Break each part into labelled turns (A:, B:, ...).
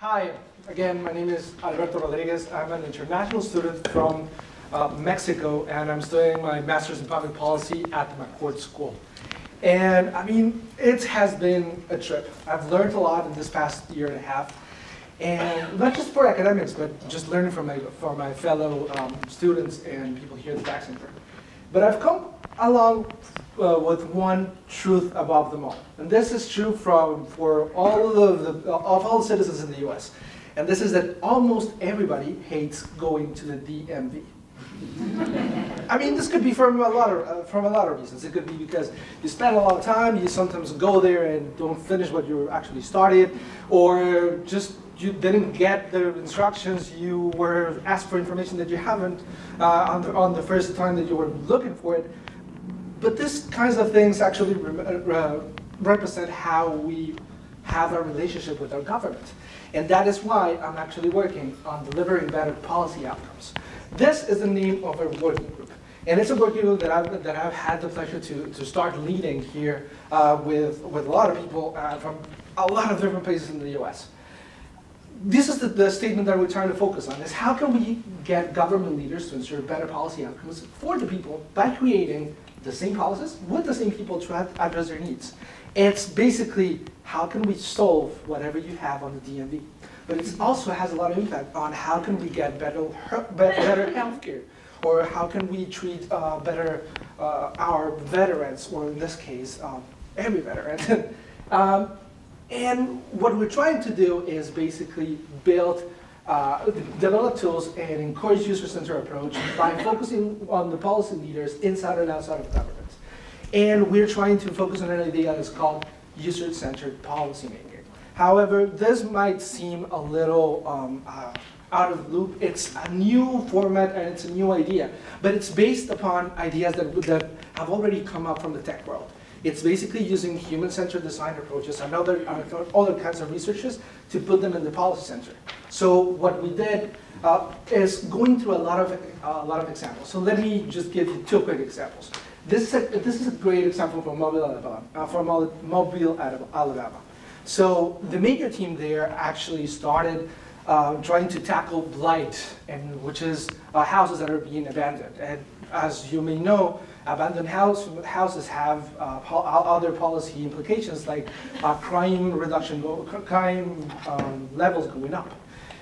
A: Hi, again, my name is Alberto Rodriguez. I'm an international student from uh, Mexico, and I'm studying my master's in public policy at the McCourt School. And I mean, it has been a trip. I've learned a lot in this past year and a half, and not just for academics, but just learning from my, from my fellow um, students and people here at the Tax But I've come along uh, with one truth above them all. And this is true from, for all of, the, of all citizens in the US. And this is that almost everybody hates going to the DMV. I mean, this could be from a lot of uh, from a lot of reasons. It could be because you spend a lot of time, you sometimes go there and don't finish what you actually started, or just you didn't get the instructions, you were asked for information that you haven't uh, on, the, on the first time that you were looking for it. But these kinds of things actually re uh, represent how we have a relationship with our government. And that is why I'm actually working on delivering better policy outcomes. This is the name of a working group. And it's a working group that I've, that I've had the pleasure to, to start leading here uh, with, with a lot of people uh, from a lot of different places in the US. This is the, the statement that we're trying to focus on, is how can we get government leaders to ensure better policy outcomes for the people by creating the same policies with the same people to address their needs. It's basically how can we solve whatever you have on the DMV. But it also has a lot of impact on how can we get better, better health care, or how can we treat uh, better uh, our veterans, or in this case, um, every veteran. um, and what we're trying to do is basically build uh, develop tools and encourage user-centered approach by focusing on the policy leaders inside and outside of government. And we're trying to focus on an idea that's called user-centered policymaking. However, this might seem a little um, uh, out of the loop. It's a new format and it's a new idea, but it's based upon ideas that, that have already come up from the tech world. It's basically using human-centered design approaches and other, other kinds of researches to put them in the policy center. So what we did uh, is going through a lot of uh, a lot of examples. So let me just give you two quick examples. This is a, this is a great example from Mobile, Alabama. Uh, from Mobile, Alabama. So the major team there actually started uh, trying to tackle blight, and which is uh, houses that are being abandoned. And as you may know, abandoned house, houses have uh, other policy implications like uh, crime reduction, crime um, levels going up.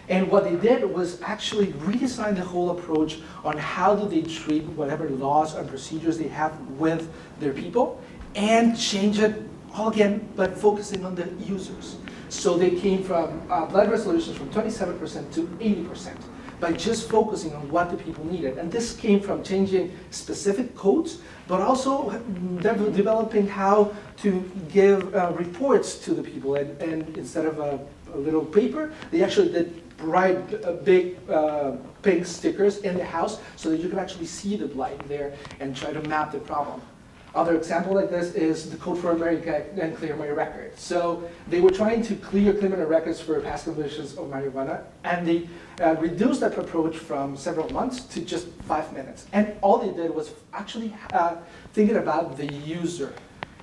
A: And what they did was actually redesign the whole approach on how do they treat whatever laws and procedures they have with their people and change it all again, but focusing on the users. So they came from uh, blight resolutions from 27% to 80% by just focusing on what the people needed. And this came from changing specific codes, but also de developing how to give uh, reports to the people. And, and instead of a, a, little paper, they actually did write uh, big uh, pink stickers in the house so that you can actually see the blight there and try to map the problem. Other example like this is the Code for America and Clear My Record. So they were trying to clear criminal records for past convictions of marijuana, and they uh, reduced that approach from several months to just five minutes. And all they did was actually uh, thinking about the user.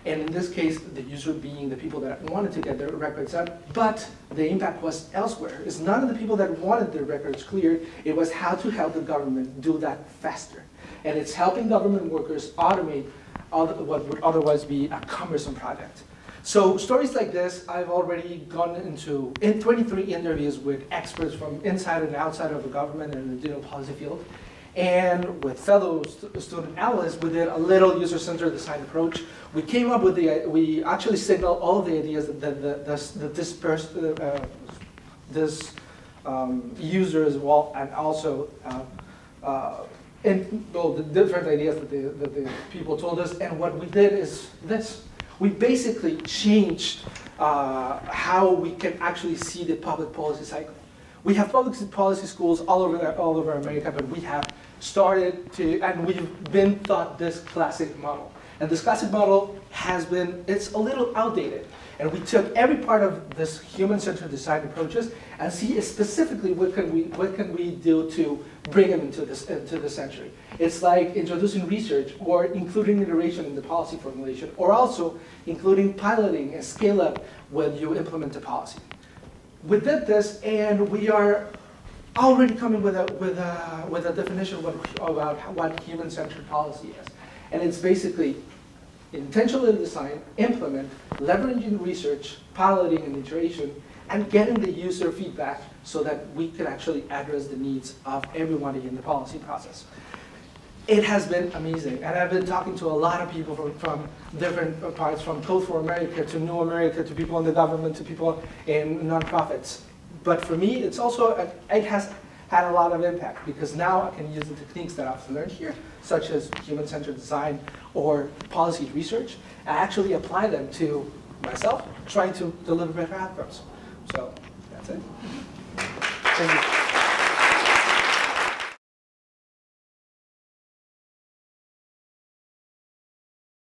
A: And in this case, the user being the people that wanted to get their records up, but the impact was elsewhere. It's none of the people that wanted their records cleared, it was how to help the government do that faster. And it's helping government workers automate what would otherwise be a cumbersome project. So stories like this, I've already gone into in 23 interviews with experts from inside and outside of the government and the digital policy field. And with fellow st student analysts, we did a little user-centered design approach. We came up with the, we actually signaled all the ideas that, that, that, that this, person, uh, this um, user as well, and also uh, uh, and well, the different ideas that the, that the people told us. And what we did is this. We basically changed uh, how we can actually see the public policy cycle. We have public policy schools all over, all over America, but we have started to, and we've been taught this classic model. And this classic model has been, it's a little outdated. And we took every part of this human-centered design approaches and see specifically what can we what can we do to bring them into this into the century. It's like introducing research or including iteration in the policy formulation, or also including piloting and scale up when you implement a policy. we did this, and we are already coming with a, with a, with a definition what, about uh, what human-centered policy is. And it's basically intentionally design, implement, leveraging research, piloting and iteration, and getting the user feedback so that we can actually address the needs of everybody in the policy process. It has been amazing, and I've been talking to a lot of people from, from different parts, from Code for America to New America to people in the government to people in nonprofits. But for me, it's also, uh, it has had a lot of impact because now I can use the techniques that I've learned here, such as human-centered design or policy research, and actually apply them to myself, trying to deliver better outcomes. So that's it. Thank you.